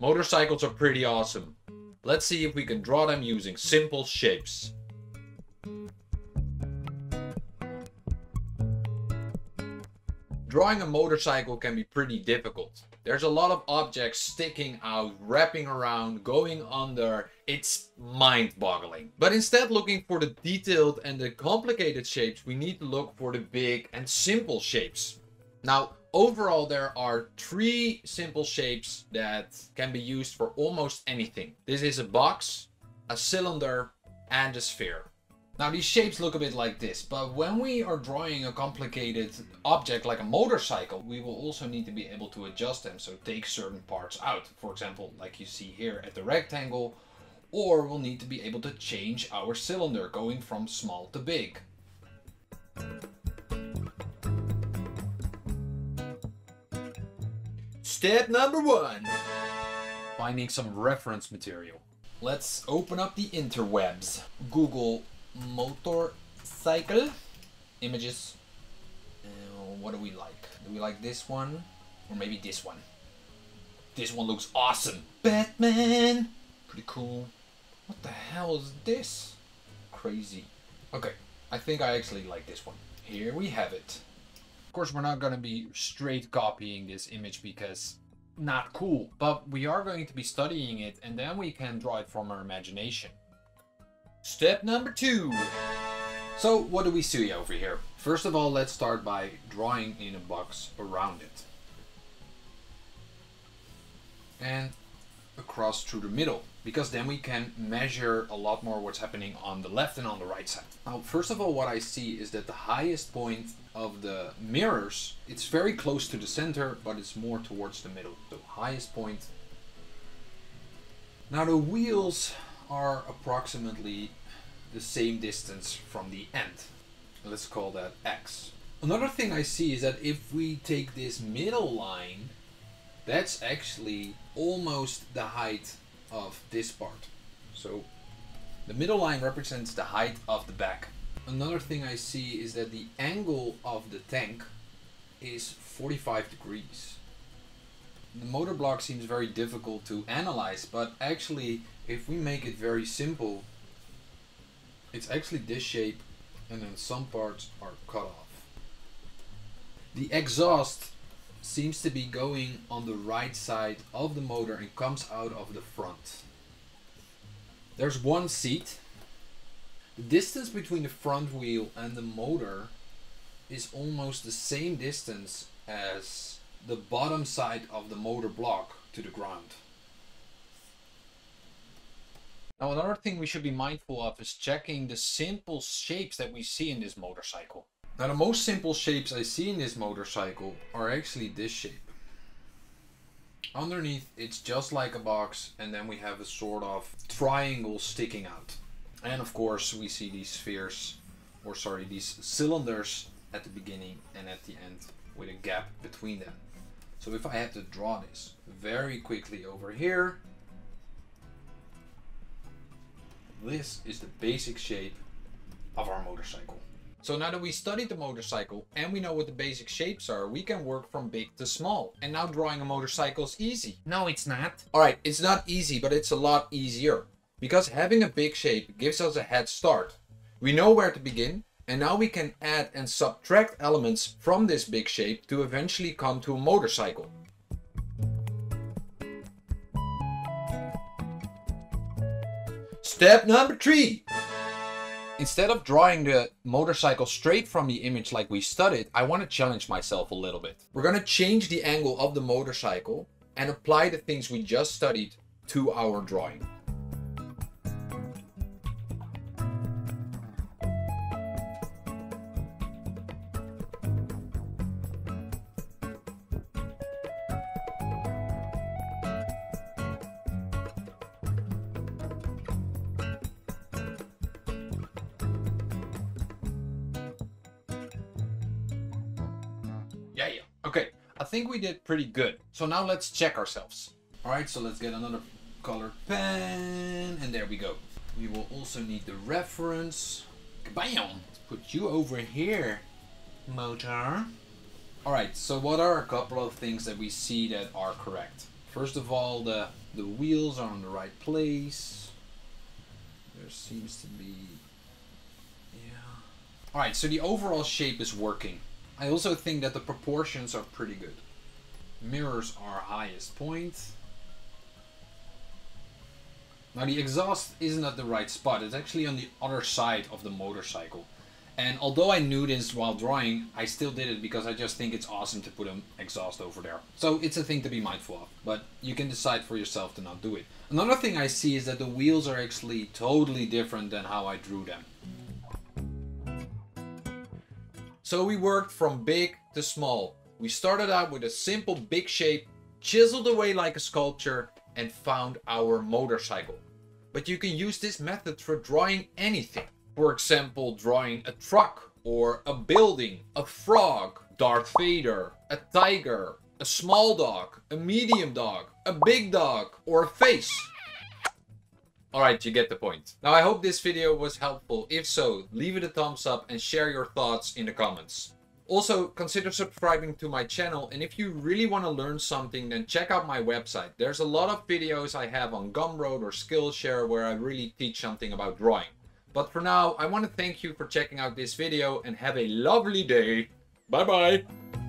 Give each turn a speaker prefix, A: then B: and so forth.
A: Motorcycles are pretty awesome. Let's see if we can draw them using simple shapes. Drawing a motorcycle can be pretty difficult. There's a lot of objects sticking out, wrapping around, going under. It's mind-boggling. But instead looking for the detailed and the complicated shapes, we need to look for the big and simple shapes. Now, overall there are three simple shapes that can be used for almost anything. This is a box, a cylinder, and a sphere. Now these shapes look a bit like this, but when we are drawing a complicated object like a motorcycle, we will also need to be able to adjust them, so take certain parts out. For example, like you see here at the rectangle, or we'll need to be able to change our cylinder, going from small to big. Step number one, finding some reference material. Let's open up the interwebs. Google motorcycle images. Uh, what do we like? Do we like this one? Or maybe this one? This one looks awesome. Batman! Pretty cool. What the hell is this? Crazy. Okay, I think I actually like this one. Here we have it. Of course, we're not going to be straight copying this image because not cool, but we are going to be studying it and then we can draw it from our imagination. Step number two. So what do we see over here? First of all, let's start by drawing in a box around it. And across through the middle because then we can measure a lot more what's happening on the left and on the right side. Now, first of all, what I see is that the highest point of the mirrors, it's very close to the center, but it's more towards the middle. The highest point. Now the wheels are approximately the same distance from the end. Let's call that X. Another thing I see is that if we take this middle line, that's actually almost the height of this part. So the middle line represents the height of the back. Another thing I see is that the angle of the tank is 45 degrees. The motor block seems very difficult to analyze, but actually if we make it very simple, it's actually this shape and then some parts are cut off. The exhaust seems to be going on the right side of the motor and comes out of the front. There's one seat. The distance between the front wheel and the motor is almost the same distance as the bottom side of the motor block to the ground. Now another thing we should be mindful of is checking the simple shapes that we see in this motorcycle. Now the most simple shapes I see in this motorcycle are actually this shape. Underneath it's just like a box and then we have a sort of triangle sticking out. And of course we see these spheres, or sorry, these cylinders at the beginning and at the end with a gap between them. So if I had to draw this very quickly over here, this is the basic shape of our motorcycle. So now that we studied the motorcycle and we know what the basic shapes are, we can work from big to small. And now drawing a motorcycle is easy.
B: No, it's not.
A: Alright, it's not easy, but it's a lot easier. Because having a big shape gives us a head start. We know where to begin, and now we can add and subtract elements from this big shape to eventually come to a motorcycle. Step number three. Instead of drawing the motorcycle straight from the image like we studied, I want to challenge myself a little bit. We're going to change the angle of the motorcycle and apply the things we just studied to our drawing. Yeah, yeah. Okay, I think we did pretty good. So now let's check ourselves. All right, so let's get another colored pen, and there we go. We will also need the reference. Bam! Let's put you over here, motor. All right, so what are a couple of things that we see that are correct? First of all, the The wheels are on the right place. There seems to be... Yeah. Alright, so the overall shape is working. I also think that the proportions are pretty good. Mirrors are highest point. Now the exhaust isn't at the right spot, it's actually on the other side of the motorcycle. And although I knew this while drawing, I still did it because I just think it's awesome to put an exhaust over there. So it's a thing to be mindful of, but you can decide for yourself to not do it. Another thing I see is that the wheels are actually totally different than how I drew them. So we worked from big to small. We started out with a simple big shape, chiseled away like a sculpture, and found our motorcycle. But you can use this method for drawing anything. For example, drawing a truck or a building, a frog, Darth Vader, a tiger, a small dog, a medium dog, a big dog, or a face. Alright, you get the point. Now I hope this video was helpful. If so, leave it a thumbs up and share your thoughts in the comments. Also, consider subscribing to my channel and if you really want to learn something then check out my website. There's a lot of videos I have on Gumroad or Skillshare where I really teach something about drawing. But for now, I want to thank you for checking out this video and have a lovely day. Bye bye!